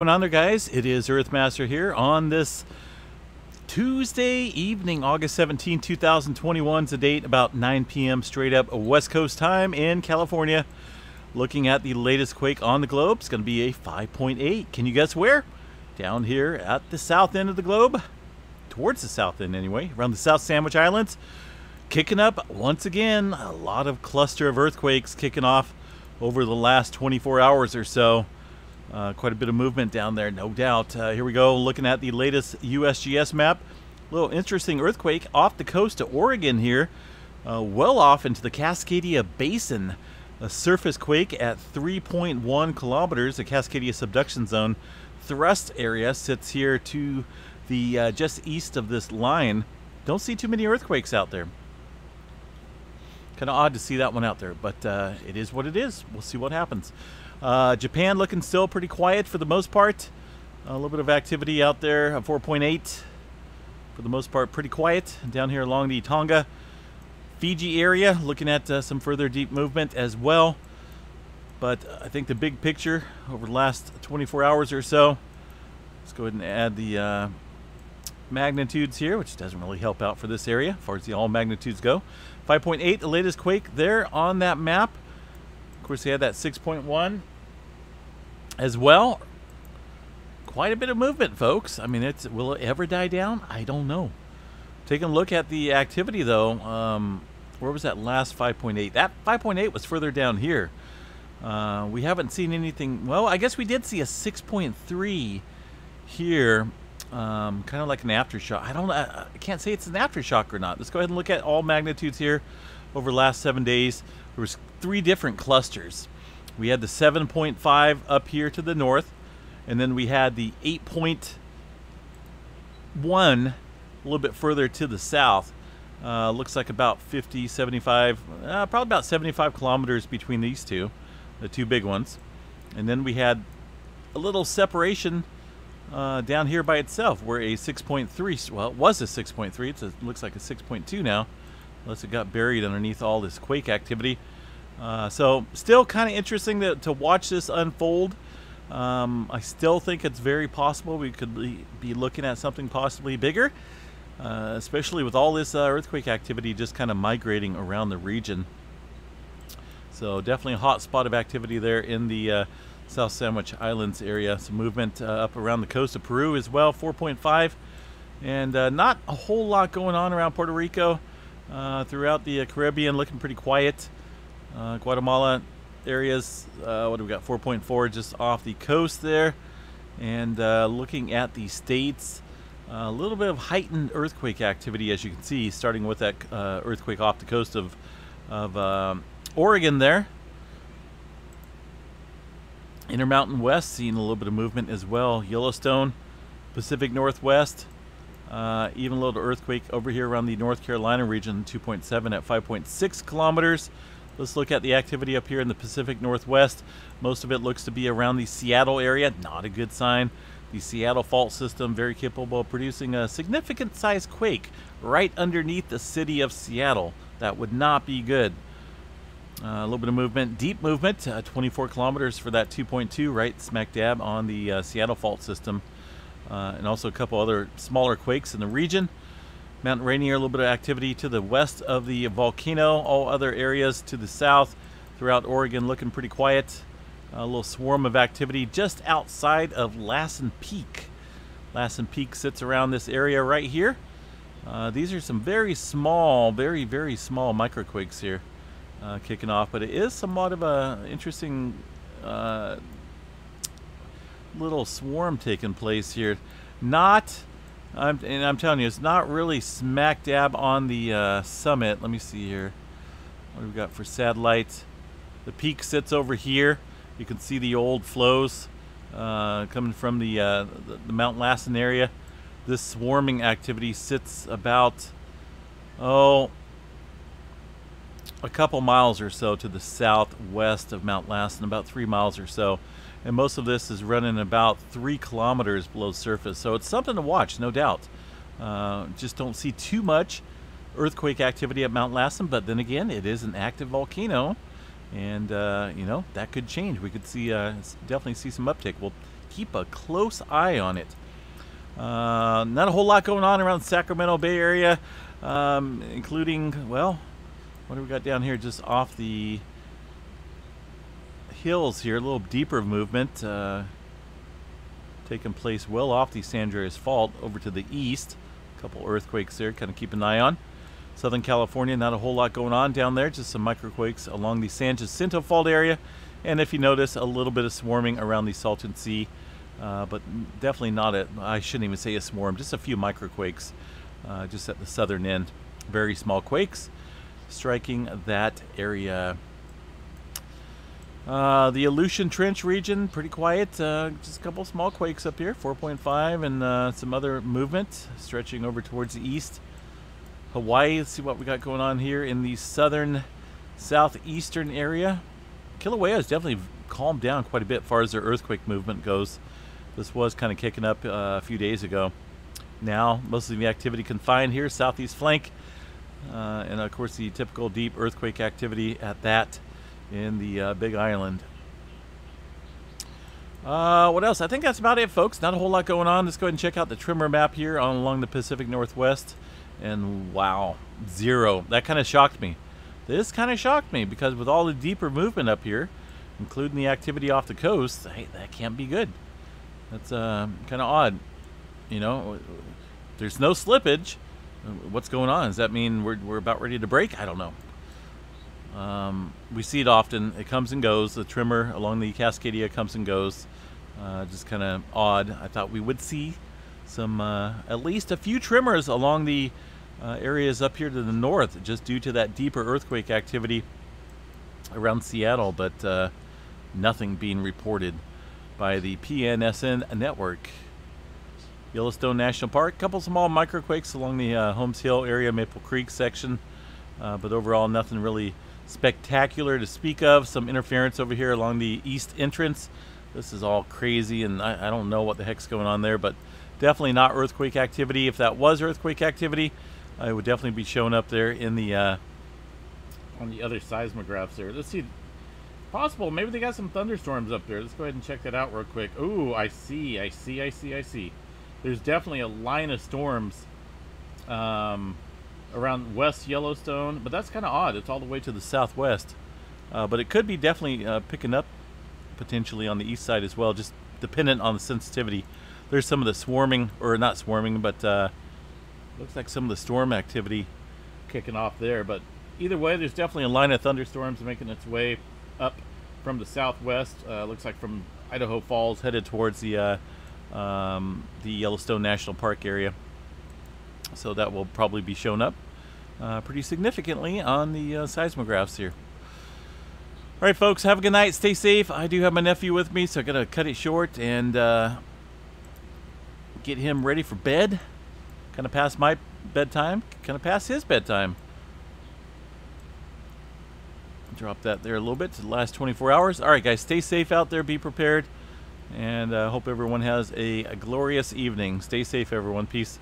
going on there guys? It is earthmaster here on this tuesday evening august 17 2021 to date about 9 p.m straight up west coast time in california. Looking at the latest quake on the globe it's going to be a 5.8 can you guess where? Down here at the south end of the globe towards the south end anyway around the south sandwich islands. Kicking up once again a lot of cluster of earthquakes kicking off over the last 24 hours or so uh, quite a bit of movement down there, no doubt. Uh, here we go, looking at the latest USGS map. A little interesting earthquake off the coast of Oregon here, uh, well off into the Cascadia Basin. A surface quake at 3.1 kilometers. The Cascadia subduction zone thrust area sits here to the uh, just east of this line. Don't see too many earthquakes out there. Kind of odd to see that one out there, but uh, it is what it is. We'll see what happens. Uh, Japan looking still pretty quiet for the most part. A little bit of activity out there, a 4.8 for the most part, pretty quiet. Down here along the Tonga, Fiji area, looking at uh, some further deep movement as well. But I think the big picture over the last 24 hours or so, let's go ahead and add the uh, magnitudes here, which doesn't really help out for this area as far as the all magnitudes go. 5.8, the latest quake there on that map course, he had that 6.1 as well. Quite a bit of movement, folks. I mean, it's will it ever die down? I don't know. Taking a look at the activity, though, um, where was that last 5.8? That 5.8 was further down here. Uh, we haven't seen anything. Well, I guess we did see a 6.3 here, um, kind of like an aftershock. I don't. I, I can't say it's an aftershock or not. Let's go ahead and look at all magnitudes here over the last seven days. There was three different clusters. We had the 7.5 up here to the north, and then we had the 8.1 a little bit further to the south. Uh, looks like about 50, 75, uh, probably about 75 kilometers between these two, the two big ones. And then we had a little separation uh, down here by itself where a 6.3, well, it was a 6.3, it looks like a 6.2 now unless it got buried underneath all this quake activity. Uh, so still kind of interesting to, to watch this unfold. Um, I still think it's very possible we could be looking at something possibly bigger, uh, especially with all this uh, earthquake activity just kind of migrating around the region. So definitely a hot spot of activity there in the uh, South Sandwich Islands area. Some movement uh, up around the coast of Peru as well, 4.5. And uh, not a whole lot going on around Puerto Rico. Uh, throughout the uh, Caribbean, looking pretty quiet. Uh, Guatemala areas, uh, what do we got? 4.4 just off the coast there. And looking at the states, a little bit of heightened earthquake activity, as you can see, starting with that earthquake off the coast of, of um, Oregon there. Intermountain West, seeing a little bit of movement as well. Yellowstone, Pacific Northwest, uh, even a little earthquake over here around the North Carolina region, 2.7 at 5.6 kilometers. Let's look at the activity up here in the Pacific Northwest. Most of it looks to be around the Seattle area. Not a good sign. The Seattle fault system very capable of producing a significant size quake right underneath the city of Seattle. That would not be good. Uh, a little bit of movement, deep movement, uh, 24 kilometers for that 2.2, right smack dab on the uh, Seattle fault system uh, and also a couple other smaller quakes in the region. Mount Rainier, a little bit of activity to the west of the volcano. All other areas to the south throughout Oregon looking pretty quiet. A little swarm of activity just outside of Lassen Peak. Lassen Peak sits around this area right here. Uh, these are some very small, very, very small microquakes here uh, kicking off, but it is somewhat of a interesting uh, little swarm taking place here. Not, I'm, and I'm telling you, it's not really smack dab on the uh, summit. Let me see here. What do we got for satellites? The peak sits over here. You can see the old flows uh, coming from the, uh, the, the Mount Lassen area. This swarming activity sits about, oh, a couple miles or so to the southwest of Mount Lassen, about three miles or so and most of this is running about three kilometers below surface. So it's something to watch, no doubt. Uh, just don't see too much earthquake activity at Mount Lassen, but then again, it is an active volcano, and uh, you know that could change. We could see uh, definitely see some uptick. We'll keep a close eye on it. Uh, not a whole lot going on around Sacramento Bay Area, um, including, well, what do we got down here just off the hills here? A little deeper movement uh, taking place well off the San Andreas Fault over to the east. A couple earthquakes there, kind of keep an eye on. Southern California, not a whole lot going on down there, just some microquakes along the San Jacinto Fault area. And if you notice, a little bit of swarming around the Salton Sea, uh, but definitely not a, I shouldn't even say a swarm, just a few microquakes uh, just at the southern end. Very small quakes striking that area. Uh, the Aleutian Trench region, pretty quiet. Uh, just a couple small quakes up here, 4.5, and uh, some other movement stretching over towards the east. Hawaii, let's see what we got going on here in the southern, southeastern area. Kilauea has definitely calmed down quite a bit as far as their earthquake movement goes. This was kind of kicking up uh, a few days ago. Now, most of the activity confined here, southeast flank, uh, and of course the typical deep earthquake activity at that in the uh, Big Island. Uh, what else? I think that's about it, folks. Not a whole lot going on. Let's go ahead and check out the tremor map here on, along the Pacific Northwest. And wow, zero. That kind of shocked me. This kind of shocked me because with all the deeper movement up here, including the activity off the coast, hey, that can't be good. That's uh, kind of odd. You know, there's no slippage. What's going on? Does that mean we're, we're about ready to break? I don't know. Um, we see it often. It comes and goes. The tremor along the Cascadia comes and goes. Uh, just kind of odd. I thought we would see some, uh, at least a few tremors along the uh, areas up here to the north, just due to that deeper earthquake activity around Seattle, but uh, nothing being reported by the PNSN network. Yellowstone National Park, a couple small microquakes along the uh, Holmes Hill area, Maple Creek section, uh, but overall nothing really spectacular to speak of. Some interference over here along the east entrance. This is all crazy, and I, I don't know what the heck's going on there, but definitely not earthquake activity. If that was earthquake activity, it would definitely be showing up there in the uh, on the other seismographs there. Let's see. Possible. Maybe they got some thunderstorms up there. Let's go ahead and check that out real quick. Ooh, I see. I see. I see. I see there's definitely a line of storms um, around West Yellowstone, but that's kind of odd. It's all the way to the southwest. Uh, but it could be definitely uh, picking up potentially on the east side as well, just dependent on the sensitivity. There's some of the swarming, or not swarming, but uh, looks like some of the storm activity kicking off there. But either way, there's definitely a line of thunderstorms making its way up from the southwest. Uh, looks like from Idaho Falls headed towards the uh, um, the Yellowstone National Park area. So that will probably be shown up uh, pretty significantly on the uh, seismographs here. All right, folks, have a good night. Stay safe. I do have my nephew with me, so I got to cut it short and uh, get him ready for bed. Kind of past my bedtime, kind of past his bedtime. Drop that there a little bit to the last 24 hours. All right, guys, stay safe out there. Be prepared. And I uh, hope everyone has a, a glorious evening. Stay safe, everyone. Peace.